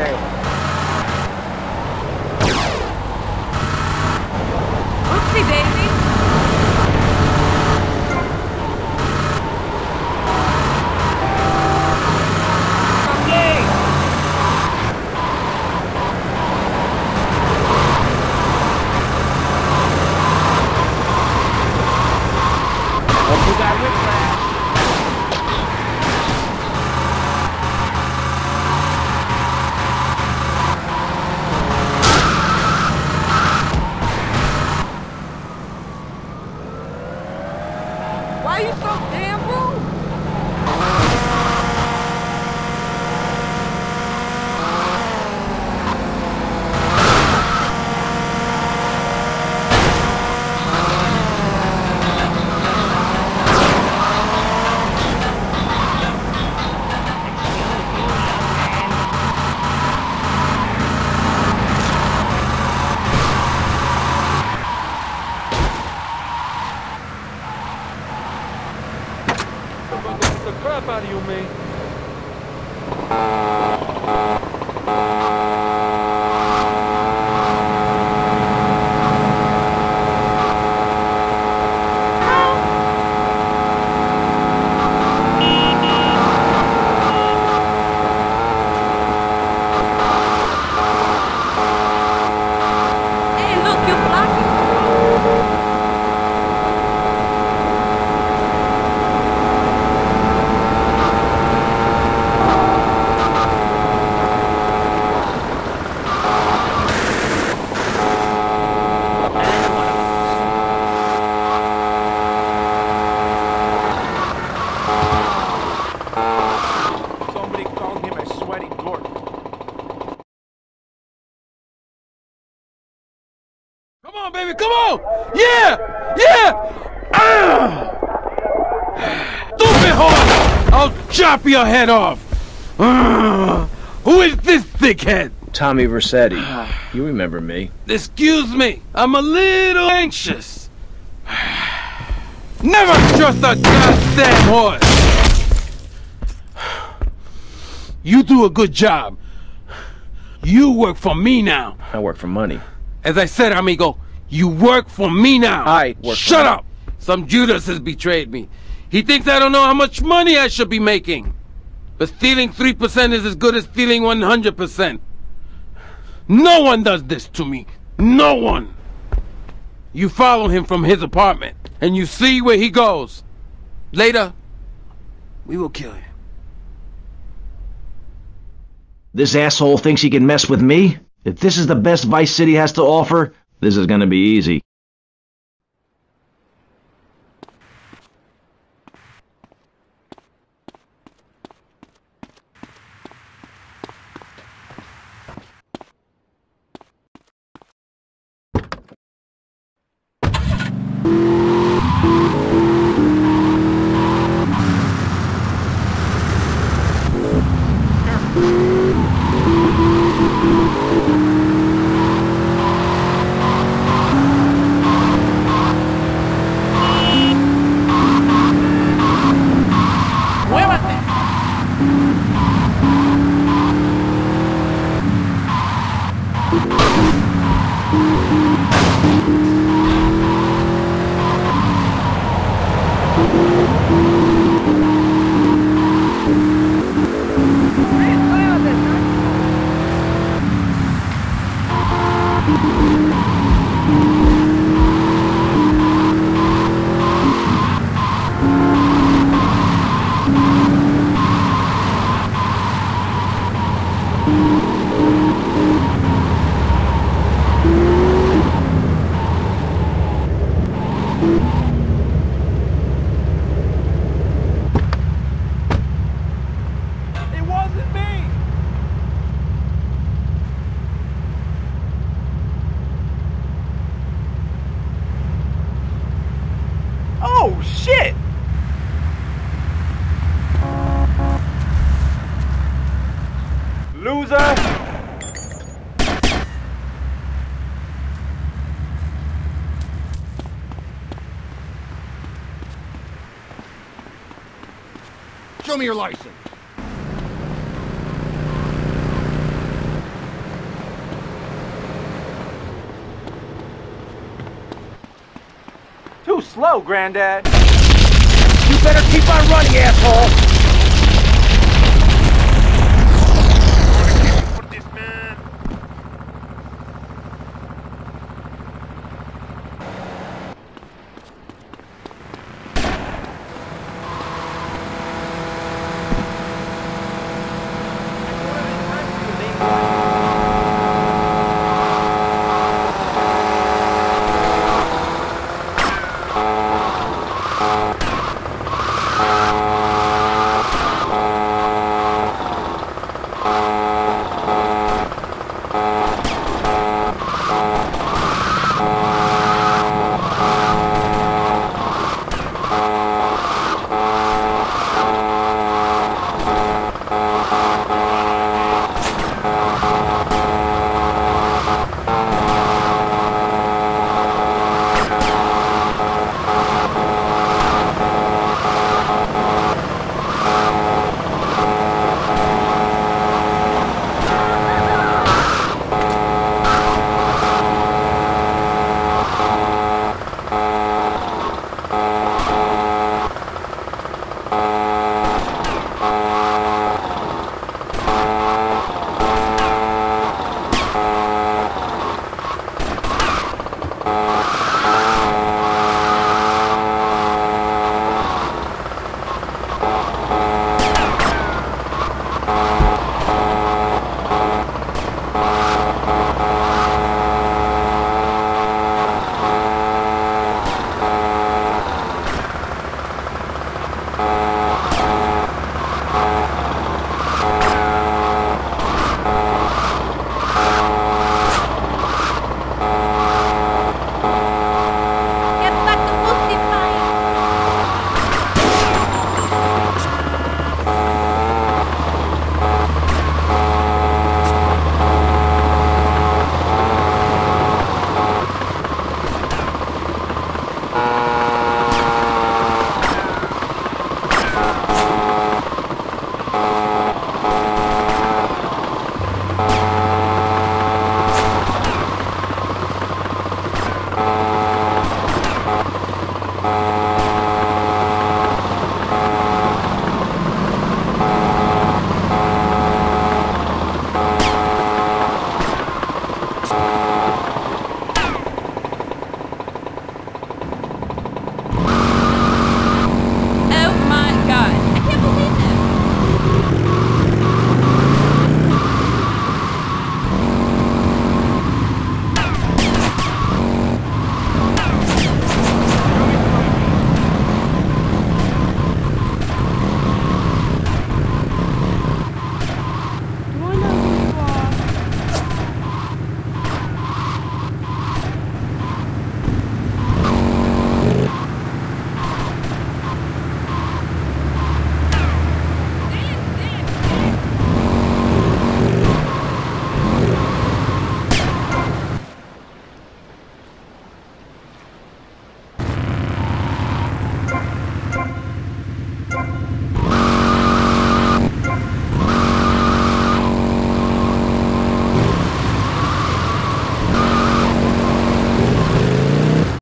day. Stupid horse! I'll chop your head off! Who is this thickhead? Tommy Vercetti. You remember me. Excuse me, I'm a little anxious. Never trust a goddamn horse! You do a good job. You work for me now. I work for money. As I said, amigo, you work for me now. I work for Shut up! Some Judas has betrayed me. He thinks I don't know how much money I should be making. But stealing 3% is as good as stealing 100%. No one does this to me. No one. You follow him from his apartment, and you see where he goes. Later, we will kill him. This asshole thinks he can mess with me? If this is the best Vice City has to offer, this is gonna be easy. It Show me your license. Too slow, Granddad. You better keep on running, asshole! Uh...